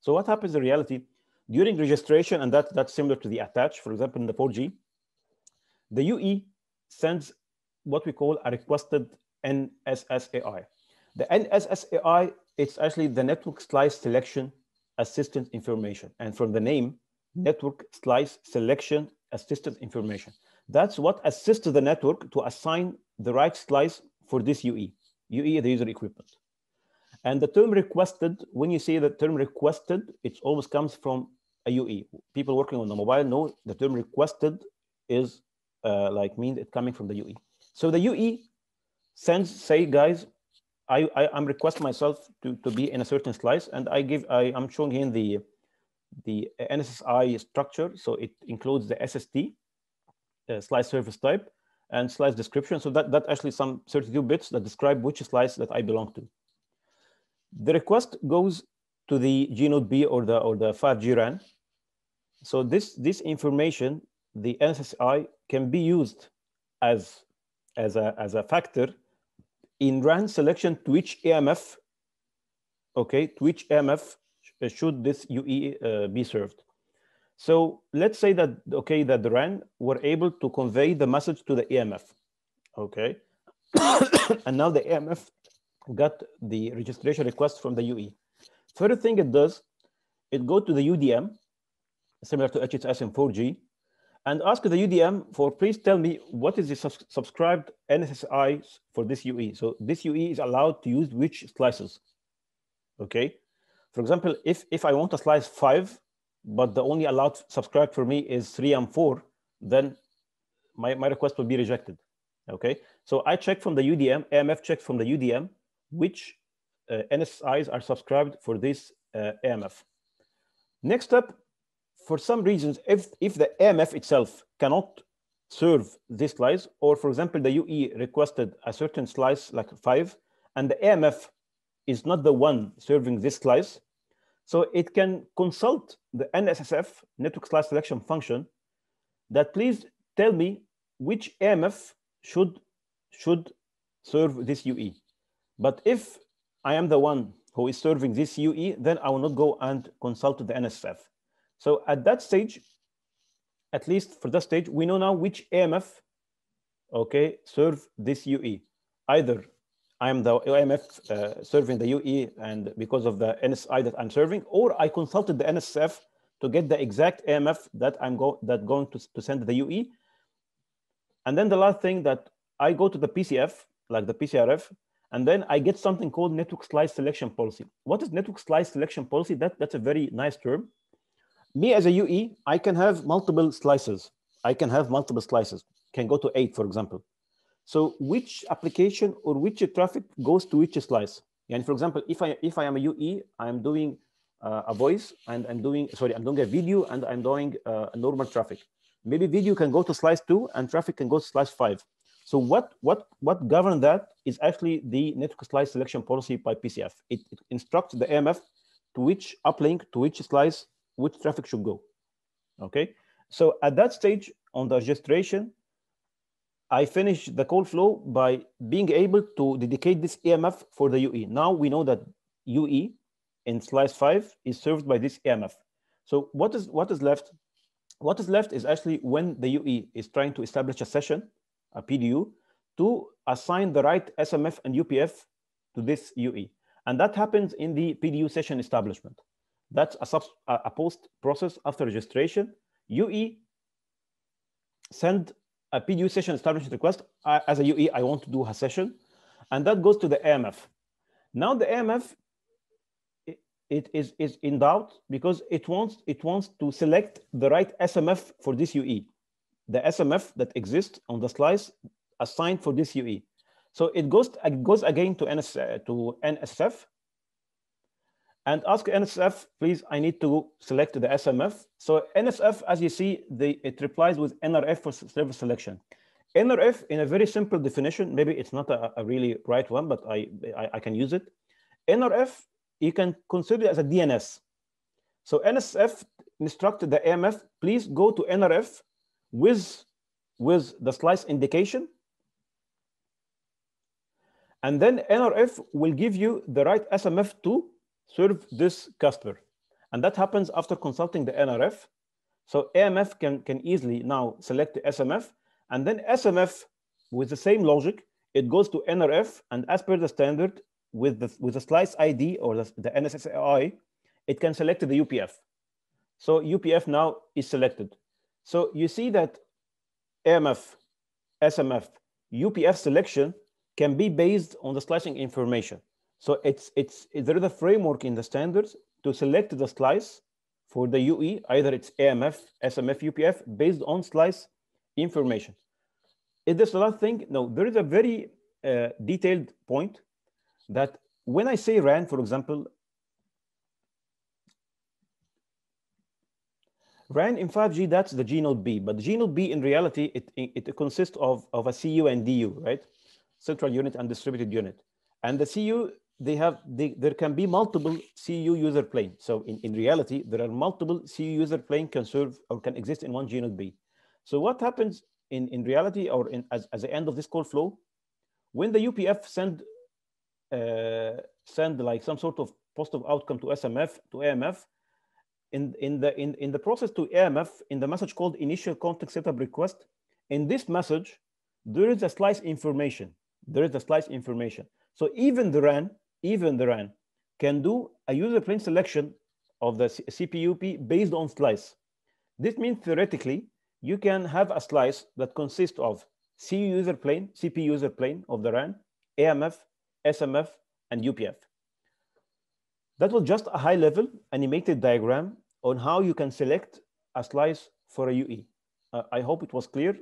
So what happens in reality during registration, and that, that's similar to the attach, for example, in the 4G, the UE sends what we call a requested NSSAI. The NSSAI, it's actually the network slice selection assistance information. And from the name, network slice selection assistance information. That's what assists the network to assign the right slice for this UE. UE, the user equipment. And the term requested, when you say the term requested, it always comes from a UE. People working on the mobile know the term requested is uh, like means it's coming from the UE. So the UE sends, say, guys, I, I am requesting myself to, to be in a certain slice, and I give I, I'm showing here the the NSSI structure. So it includes the SST, uh, slice service type, and slice description. So that, that actually some 32 bits that describe which slice that I belong to. The request goes to the GNode B or the or the 5G RAN. So this this information, the NSSI can be used as as a as a factor in RAN selection to which AMF, okay, to which AMF should this UE uh, be served. So let's say that okay that the RAN were able to convey the message to the AMF, okay, and now the AMF got the registration request from the UE. First thing it does, it go to the UDM, similar to HSS in 4G, and ask the UDM for please tell me what is the subs subscribed NSSI for this UE. So this UE is allowed to use which slices. Okay. For example, if, if I want to slice five, but the only allowed subscribed for me is three and four, then my, my request will be rejected. Okay. So I check from the UDM, AMF checks from the UDM, which uh, NSIs are subscribed for this uh, AMF. Next up, for some reasons, if, if the AMF itself cannot serve this slice, or for example, the UE requested a certain slice like five, and the AMF is not the one serving this slice, so it can consult the NSSF, network slice selection function, that please tell me which AMF should, should serve this UE. But if I am the one who is serving this UE, then I will not go and consult the NSF. So at that stage, at least for that stage, we know now which AMF, okay, serve this UE. Either I am the AMF uh, serving the UE and because of the NSI that I'm serving, or I consulted the NSF to get the exact AMF that I'm go that going to, to send the UE. And then the last thing that I go to the PCF, like the PCRF, and then I get something called network slice selection policy. What is network slice selection policy? That, that's a very nice term. Me as a UE, I can have multiple slices. I can have multiple slices, can go to eight, for example. So which application or which traffic goes to which slice? And for example, if I, if I am a UE, I'm doing uh, a voice and I'm doing, sorry, I'm doing a video and I'm doing uh, a normal traffic. Maybe video can go to slice two and traffic can go to slice five. So what, what, what governs that is actually the network slice selection policy by PCF. It, it, instructs the AMF to which uplink, to which slice, which traffic should go. Okay. So at that stage on the registration, I finish the call flow by being able to dedicate this AMF for the UE. Now we know that UE in slice five is served by this AMF. So what is what is left? What is left is actually when the UE is trying to establish a session a PDU, to assign the right SMF and UPF to this UE. And that happens in the PDU session establishment. That's a, a post process after registration. UE send a PDU session establishment request. I, as a UE, I want to do a session. And that goes to the AMF. Now the AMF, it, it is, is in doubt because it wants, it wants to select the right SMF for this UE the SMF that exists on the slice assigned for this UE. So it goes, it goes again to, NS, to NSF and ask NSF, please, I need to select the SMF. So NSF, as you see, it replies with NRF for service selection. NRF, in a very simple definition, maybe it's not a, a really right one, but I, I, I, can use it. NRF, you can consider it as a DNS. So NSF instructed the AMF, please go to NRF with, with the slice indication. And then NRF will give you the right SMF to serve this customer. And that happens after consulting the NRF. So AMF can, can easily now select the SMF. And then SMF, with the same logic, it goes to NRF. And as per the standard, with the, with the slice ID or the, the NSSAI, it can select the UPF. So UPF now is selected. So you see that AMF, SMF, UPF selection can be based on the slicing information. So it's, it's, there is a framework in the standards to select the slice for the UE, either it's AMF, SMF, UPF, based on slice information. Is this the last thing? No, there is a very uh, detailed point that when I say RAN, for example, RAN in 5G, that's the G node B, but G node B in reality, it, it consists of, of a CU and DU, right? Central unit and distributed unit. And the CU, they have, they, there can be multiple CU user plane. So in, in reality, there are multiple CU user plane can serve or can exist in one G B. So what happens in, in reality or in, as, as the end of this call flow, when the UPF send, uh, send like some sort of positive outcome to SMF, to AMF, in, in, the, in, in the process to AMF, in the message called initial context setup request, in this message, there is a slice information. There is a slice information. So even the RAN, even the RAN can do a user plane selection of the CPUP based on slice. This means theoretically, you can have a slice that consists of C user plane, CP user plane of the RAN, AMF, SMF, and UPF. That was just a high level animated diagram on how you can select a slice for a UE. Uh, I hope it was clear.